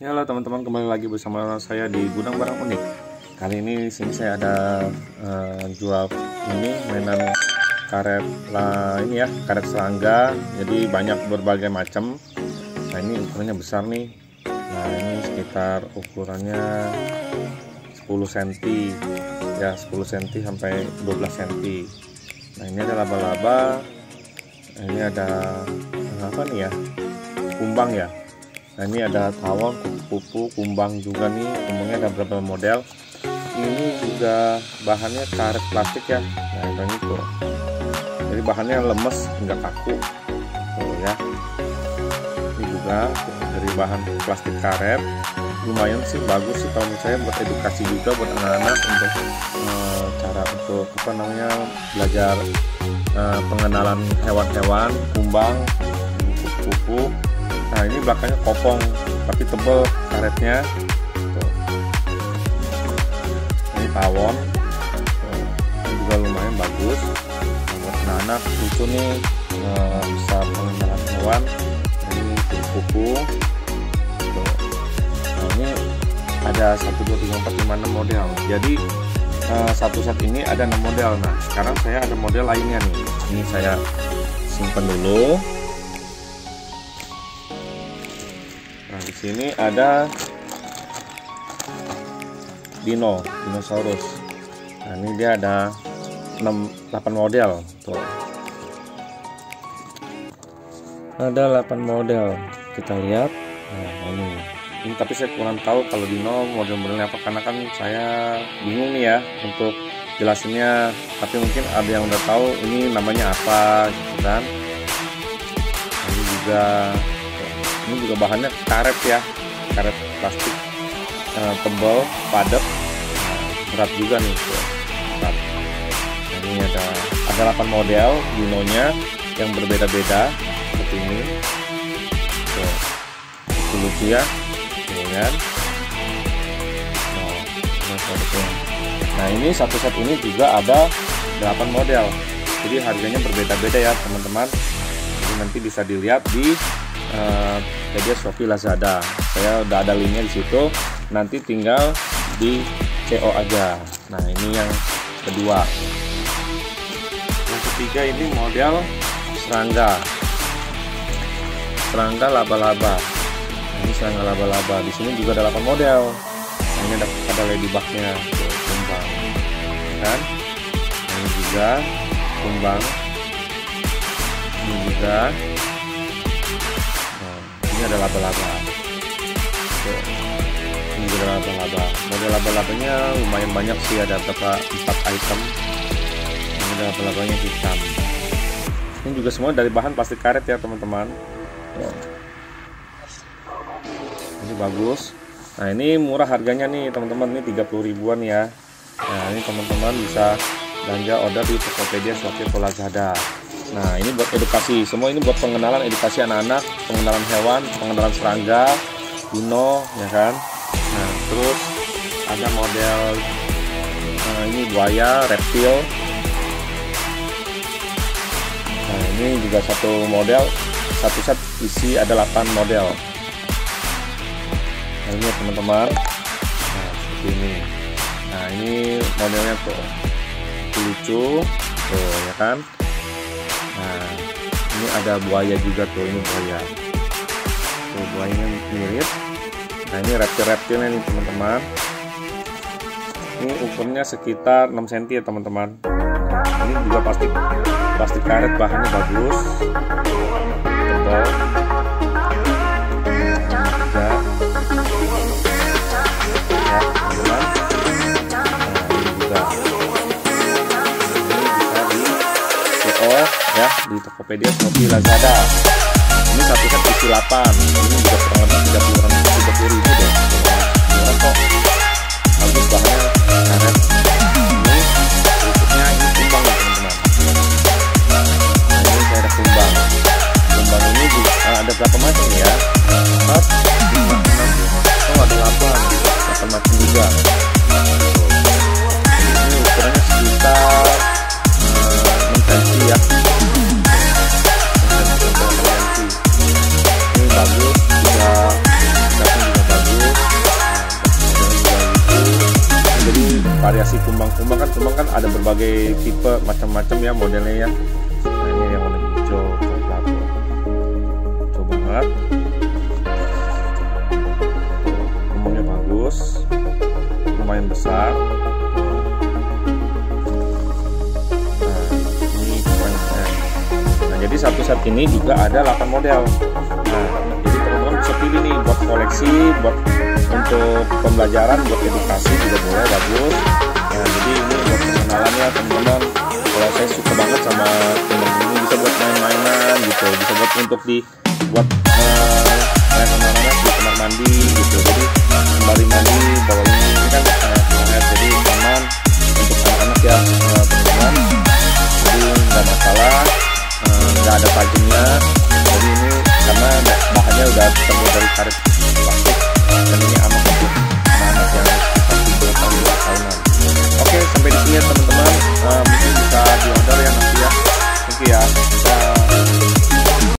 Ya halo teman-teman kembali lagi bersama saya di gudang barang unik. Kali ini di sini saya ada uh, jual ini mainan karet lah ini ya karet serangga. Jadi banyak berbagai macam. Nah ini ukurannya besar nih. Nah ini sekitar ukurannya 10 cm ya 10 cm sampai 12 cm. Nah ini ada laba-laba. Ini ada apa nih ya? Kumbang ya Nah ini ada tawon, kupu-kupu, kumbang juga nih. Kumbangnya ada beberapa model. Ini juga bahannya karet plastik ya. Nah ini tuh. Jadi bahannya lemes, enggak kaku. Tuh ya. Ini juga dari bahan plastik karet. Lumayan sih bagus sih kalau menurut saya buat edukasi juga buat anak-anak untuk e, cara untuk apa namanya belajar e, pengenalan hewan-hewan, kumbang, kupu-kupu ini belakangnya kopong tapi tebel karetnya. Tuh. ini tawon. Tuh. ini juga lumayan bagus. Buat anak-anak lucu nih. Nah, bisa pengenalan hewan. Ini kuku nah ini ada 1 2 3 4 5 6 model. Jadi uh, satu set ini ada 6 model. Nah sekarang saya ada model lainnya nih. Ini saya simpan dulu sini ada dino, dinosaurus. Nah, ini dia ada 6 8 model, tuh. Ada 8 model. Kita lihat. Nah, ini. Ini tapi saya kurang tahu kalau dino model-modelnya apa karena kan saya bingung nih ya untuk jelasinnya tapi mungkin ada yang udah tahu ini namanya apa gitu kan ini juga ini juga bahannya karet ya. Karet plastik. Uh, tebal padat. Berat juga nih. Berat. Nah, ini ada ada 8 model dinonya yang berbeda-beda. Seperti ini. Itu lucu ya. Kan nah, nah ini satu set ini juga ada 8 model. Jadi harganya berbeda-beda ya teman-teman. Jadi nanti bisa dilihat di uh, Shopee Lazada. Saya udah ada linknya di situ. Nanti tinggal di CO aja. Nah ini yang kedua. Yang ketiga ini model serangga. Serangga laba-laba. Ini serangga laba-laba. Di sini juga ada 8 model. Nah, ini ada ada ladybugnya, kumbang. Kan? Ini juga kumbang. Ini juga ini ada laba-laba. Ini juga laba-laba. Model laba-labanya lumayan banyak sih. Ada berapa empat item. Ini ada laba-labanya hitam. Ini juga semua dari bahan plastik karet ya teman-teman. Ini bagus. Nah ini murah harganya nih teman-teman. Ini 30 ribuan ya. Nah ini teman-teman bisa belanja order di Tokopedia Shopee atau Lazada Nah ini buat edukasi, semua ini buat pengenalan edukasi anak-anak, pengenalan hewan, pengenalan serangga, dino, ya kan. Nah terus ada model nah, ini buaya, reptil. Nah ini juga satu model, satu set isi ada 8 model. Nah ini teman-teman, nah seperti ini. Nah ini modelnya tuh lucu, tuh ya kan ini ada buaya juga tuh ini buaya. Tuh buayanya mirip. Nah ini reptil-reptilnya nih teman-teman. Ini ukurnya sekitar 6 cm ya teman-teman. Ini juga plastik plastik karet bahannya bagus. Tebal Tokopedia, Shopee, Lazada. Ini satu set isi 8. Ini variasi kumbang-kumbang kan kumbang kan ada berbagai tipe macam-macam ya modelnya ya. Nah ini yang warna hijau coklat. Hijau banget. Kumbangnya bagus. Lumayan besar. Nah ini kumbangnya. Nah jadi satu set ini juga ada 8 model. Nah jadi teman-teman bisa pilih nih buat koleksi buat untuk pembelajaran buat edukasi juga boleh bagus. Nah jadi ini buat pengenalannya teman-teman. Kalau saya suka banget sama teman ini bisa buat main-mainan gitu bisa buat untuk di buat uh, main anak-anak di kamar mandi gitu